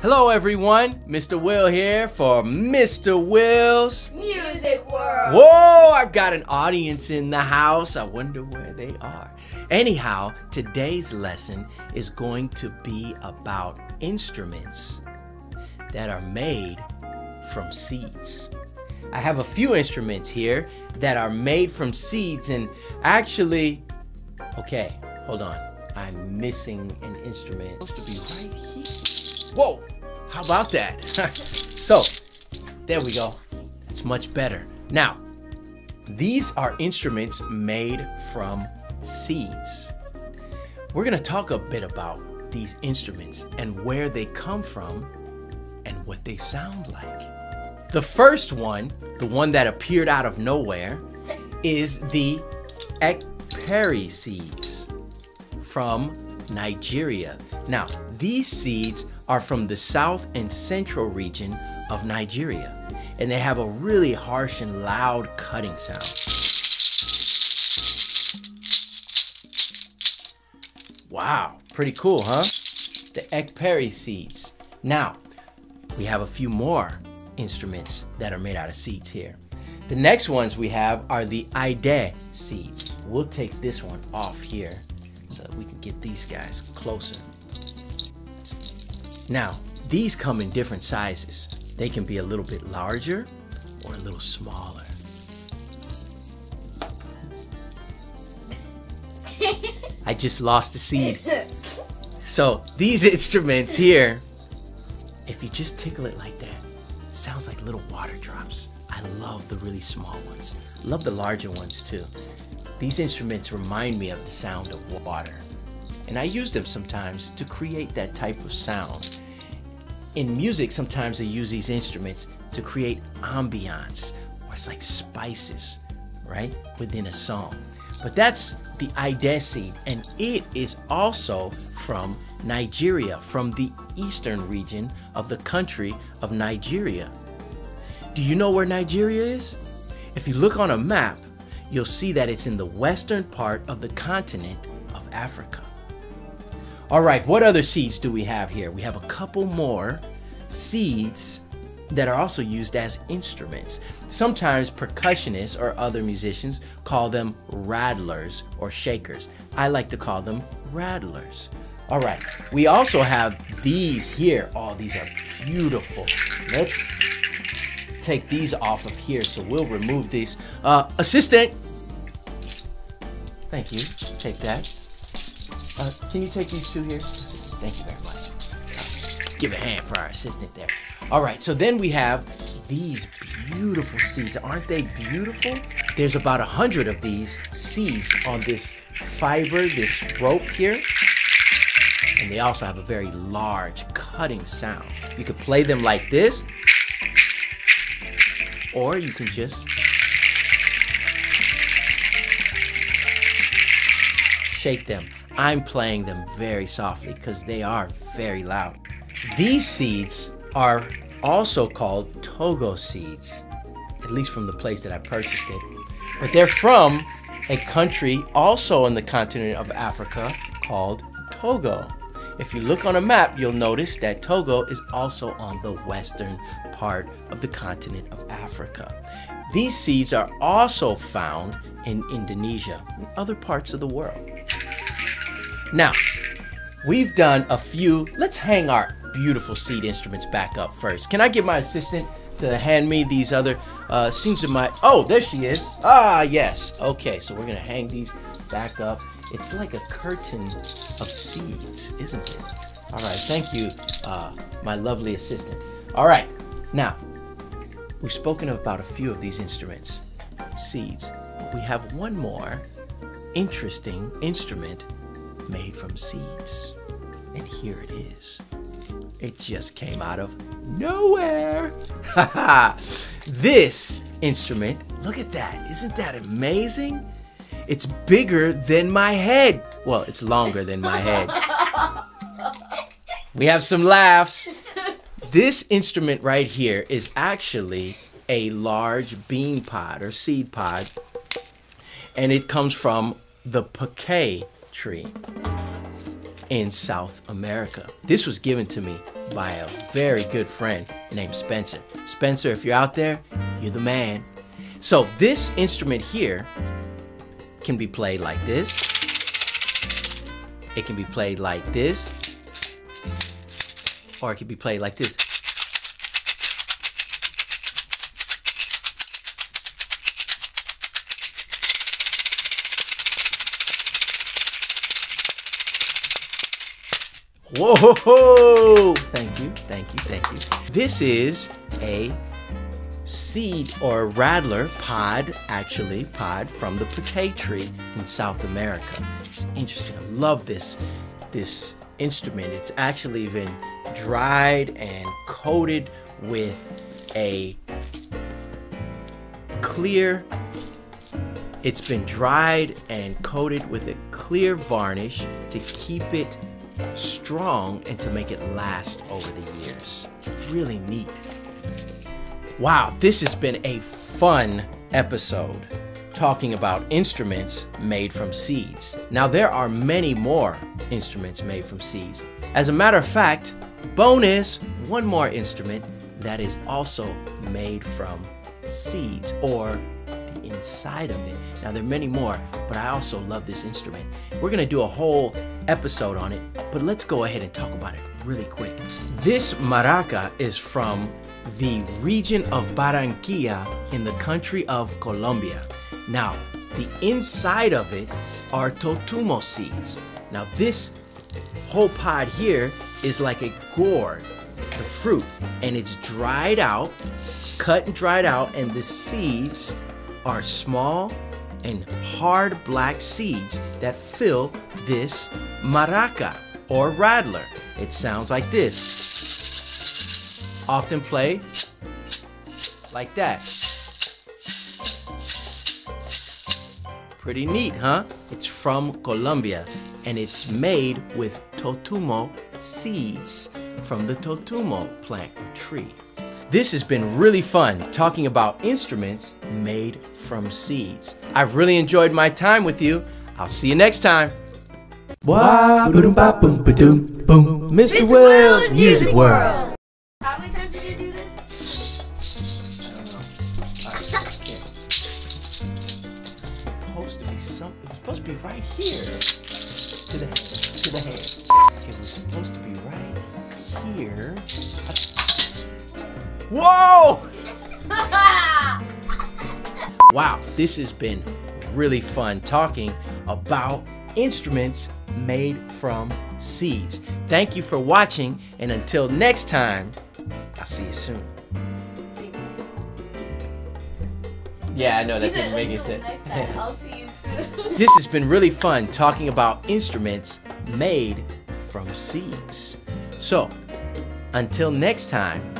Hello, everyone. Mr. Will here for Mr. Will's Music World. Whoa, I've got an audience in the house. I wonder where they are. Anyhow, today's lesson is going to be about instruments that are made from seeds. I have a few instruments here that are made from seeds, and actually, okay, hold on. I'm missing an instrument. It's supposed to be right here. Whoa, how about that? so, there we go. It's much better. Now, these are instruments made from seeds. We're going to talk a bit about these instruments and where they come from and what they sound like. The first one, the one that appeared out of nowhere, is the ekpiri seeds from Nigeria. Now, these seeds are from the south and central region of Nigeria, and they have a really harsh and loud cutting sound. Wow, pretty cool, huh? The ekpiri seeds. Now, we have a few more instruments that are made out of seeds here. The next ones we have are the ideh seeds. We'll take this one off here so we can get these guys closer. Now, these come in different sizes. They can be a little bit larger or a little smaller. I just lost a seed. So these instruments here, if you just tickle it like that, sounds like little water drops. I love the really small ones. Love the larger ones too. These instruments remind me of the sound of water. And I use them sometimes to create that type of sound. In music, sometimes I use these instruments to create ambiance, or it's like spices, right, within a song. But that's the Ideh seed, and it is also from Nigeria, from the eastern region of the country of Nigeria. Do you know where Nigeria is? If you look on a map, you'll see that it's in the western part of the continent of Africa. All right, what other seeds do we have here? We have a couple more seeds that are also used as instruments. Sometimes percussionists or other musicians call them rattlers or shakers. I like to call them rattlers. All right, we also have these here. Oh, these are beautiful. Let's take these off of here. So we'll remove these. Uh, assistant. Thank you. Take that. Uh, can you take these two here? Thank you very much. Give a hand for our assistant there. All right, so then we have these beautiful seeds. Aren't they beautiful? There's about a hundred of these seeds on this fiber, this rope here. And they also have a very large cutting sound. You could play them like this, or you can just shake them. I'm playing them very softly because they are very loud. These seeds are also called Togo seeds, at least from the place that I purchased it. But they're from a country also in the continent of Africa called Togo. If you look on a map, you'll notice that Togo is also on the western part of the continent of Africa. These seeds are also found in Indonesia and other parts of the world. Now, we've done a few, let's hang our beautiful seed instruments back up first. Can I get my assistant to hand me these other, uh, seems of my, oh, there she is. Ah, yes. Okay, so we're gonna hang these back up. It's like a curtain of seeds, isn't it? All right, thank you, uh, my lovely assistant. All right, now, we've spoken about a few of these instruments, seeds. We have one more interesting instrument made from seeds. And here it is. It just came out of nowhere. this instrument, look at that. Isn't that amazing? It's bigger than my head. Well, it's longer than my head. We have some laughs. This instrument right here is actually a large bean pod or seed pod, and it comes from the Pacay tree in South America. This was given to me by a very good friend named Spencer. Spencer, if you're out there, you're the man. So this instrument here can be played like this. It can be played like this. Or it can be played like this. Whoa! Thank you, thank you, thank you. This is a seed or rattler pod, actually, pod from the pate tree in South America. It's interesting. I love this, this instrument. It's actually been dried and coated with a clear it's been dried and coated with a clear varnish to keep it strong and to make it last over the years. Really neat. Wow, this has been a fun episode talking about instruments made from seeds. Now, there are many more instruments made from seeds. As a matter of fact, bonus, one more instrument that is also made from seeds or the inside of it. Now, there are many more, but I also love this instrument. We're gonna do a whole episode on it, but let's go ahead and talk about it really quick. This maraca is from the region of Barranquilla in the country of Colombia. Now, the inside of it are totumo seeds. Now, this whole pod here is like a gourd, the fruit, and it's dried out, cut and dried out, and the seeds are small and hard black seeds that fill this maraca or rattler. It sounds like this. Often play like that. Pretty neat, huh? It's from Colombia and it's made with totumo seeds from the totumo plant tree. This has been really fun talking about instruments made from seeds. I've really enjoyed my time with you. I'll see you next time. Mr. Mr. Will's Music World. How many times did you do this? I don't know. Alright, here. It's supposed to be something. It's supposed to be right here. To the to the head. It was supposed to be right here. Whoa! Wow, this has been really fun talking about instruments made from seeds. Thank you for watching, and until next time, I'll see you soon. Yeah, I know that didn't make any sense. Next time, I'll see you soon. This has been really fun talking about instruments made from seeds. So, until next time,